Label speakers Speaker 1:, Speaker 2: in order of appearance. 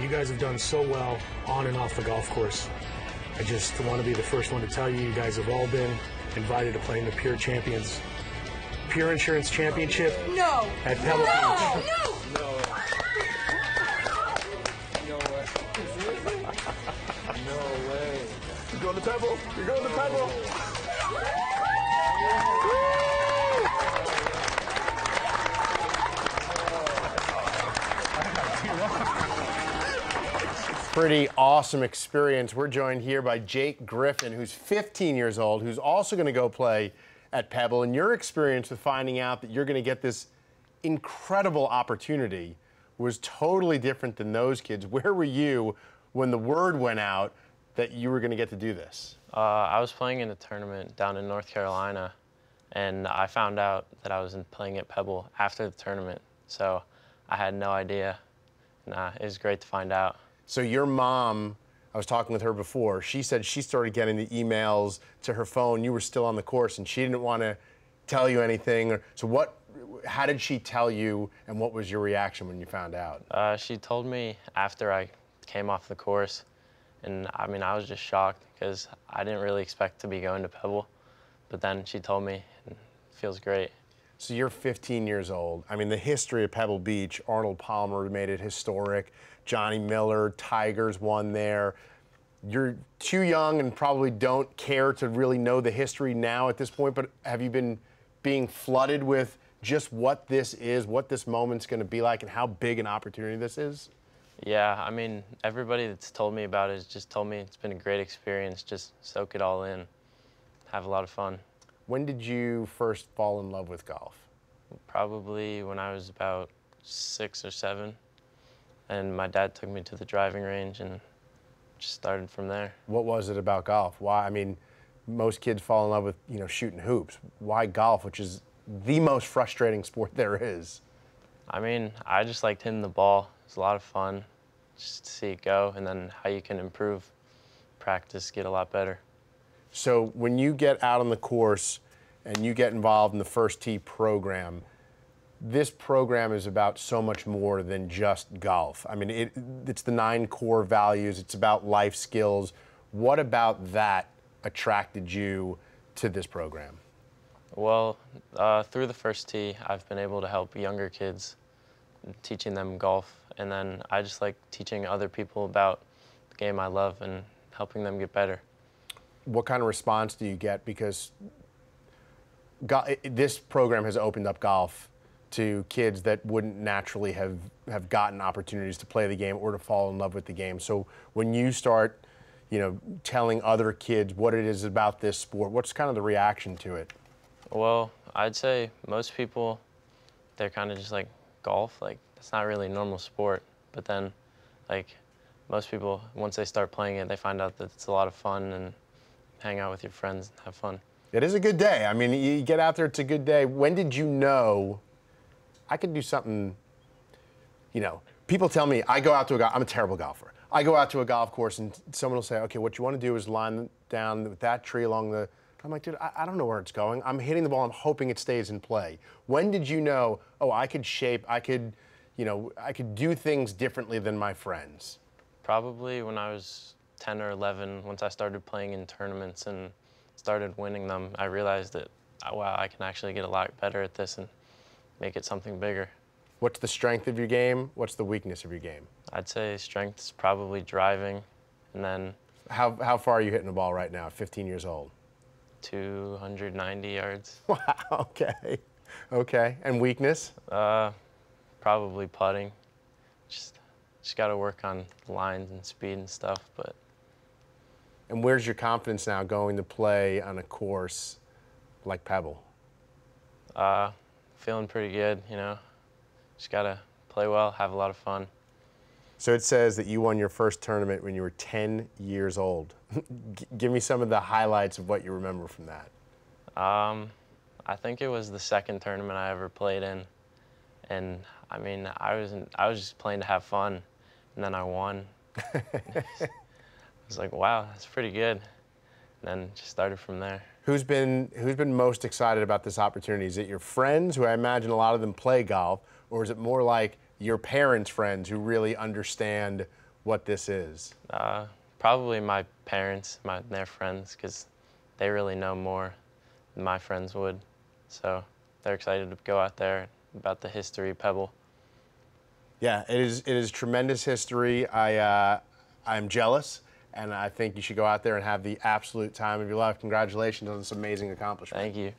Speaker 1: You guys have done so well on and off the golf course. I just want to be the first one to tell you, you guys have all been invited to play in the Pure Champions, Pure Insurance Championship
Speaker 2: No.
Speaker 1: at Pebble
Speaker 2: No.
Speaker 1: Beach.
Speaker 2: No.
Speaker 3: No way. No way. no way.
Speaker 4: You're going to Pebble. You're going to Pebble.
Speaker 5: Pretty awesome experience. We're joined here by Jake Griffin, who's 15 years old, who's also going to go play at Pebble. And your experience with finding out that you're going to get this incredible opportunity was totally different than those kids. Where were you when the word went out that you were going to get to do this?
Speaker 6: Uh, I was playing in a tournament down in North Carolina, and I found out that I was in playing at Pebble after the tournament. So I had no idea. And uh, it was great to find out.
Speaker 5: So your mom, I was talking with her before. She said she started getting the emails to her phone. You were still on the course, and she didn't want to tell you anything. So what? How did she tell you, and what was your reaction when you found out?
Speaker 6: Uh, she told me after I came off the course, and I mean, I was just shocked because I didn't really expect to be going to Pebble. But then she told me, and it feels great.
Speaker 5: So you're 15 years old. I mean, the history of Pebble Beach, Arnold Palmer made it historic. Johnny Miller, Tigers won there. You're too young and probably don't care to really know the history now at this point, but have you been being flooded with just what this is, what this moment's going to be like, and how big an opportunity this is?
Speaker 6: Yeah, I mean, everybody that's told me about it has just told me it's been a great experience. Just soak it all in, have a lot of fun.
Speaker 5: When did you first fall in love with golf?
Speaker 6: Probably when I was about six or seven, and my dad took me to the driving range and just started from there.
Speaker 5: What was it about golf? Why? I mean, most kids fall in love with you know shooting hoops. Why golf, which is the most frustrating sport there is?
Speaker 6: I mean, I just liked hitting the ball. It's a lot of fun, just to see it go, and then how you can improve, practice, get a lot better.
Speaker 5: So when you get out on the course and you get involved in the First Tee program, this program is about so much more than just golf. I mean, it, it's the nine core values. It's about life skills. What about that attracted you to this program?
Speaker 6: Well, uh, through the first tee, I've been able to help younger kids, teaching them golf, and then I just like teaching other people about the game I love and helping them get better.
Speaker 5: What kind of response do you get? Because this program has opened up golf to kids that wouldn't naturally have, have gotten opportunities to play the game or to fall in love with the game. So when you start, you know, telling other kids what it is about this sport, what's kind of the reaction to it?
Speaker 6: Well, I'd say most people, they're kind of just like golf. Like it's not really a normal sport. But then, like most people, once they start playing it, they find out that it's a lot of fun and hang out with your friends and have fun.
Speaker 5: It is a good day. I mean, you get out there, it's a good day. When did you know I could do something? You know, people tell me I go out to a golf, I'm a terrible golfer. I go out to a golf course and someone will say, okay, what you want to do is line down that tree along the. I'm like, dude, I, I don't know where it's going. I'm hitting the ball, I'm hoping it stays in play. When did you know, oh, I could shape, I could, you know, I could do things differently than my friends?
Speaker 6: Probably when I was 10 or 11, once I started playing in tournaments and started winning them, I realized that, uh, wow, I can actually get a lot better at this and make it something bigger.
Speaker 5: What's the strength of your game? What's the weakness of your game?
Speaker 6: I'd say strength is probably driving, and then
Speaker 5: How, how far are you hitting the ball right now, 15 years old?
Speaker 6: 290 yards.
Speaker 5: Wow, okay. Okay. And weakness?
Speaker 6: Uh, probably putting. Just, just got to work on lines and speed and stuff. But
Speaker 5: And where's your confidence now going to play on a course like Pebble?
Speaker 6: uh, feeling pretty good, you know. Just got to play well, have a lot of fun.
Speaker 5: So it says that you won your first tournament when you were 10 years old. G- Give me some of the highlights of what you remember from that.
Speaker 6: Um, I think it was the second tournament I ever played in, and I mean, I was I was just playing to have fun, and then I won. I was like, wow, that's pretty good. And then just started from there.
Speaker 5: Who's been who's been most excited about this opportunity? Is it your friends, who I imagine a lot of them play golf, or is it more like your parents' friends who really understand what this is?
Speaker 6: Uh, probably my parents, my their friends, because they really know more than my friends would. So they're excited to go out there about the history of Pebble.
Speaker 5: Yeah, it is. It is tremendous history. I uh, I'm jealous, and I think you should go out there and have the absolute time of your life. Congratulations on this amazing accomplishment.
Speaker 6: Thank you.